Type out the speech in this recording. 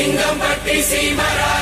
సింగం పట్టి సీమరాజా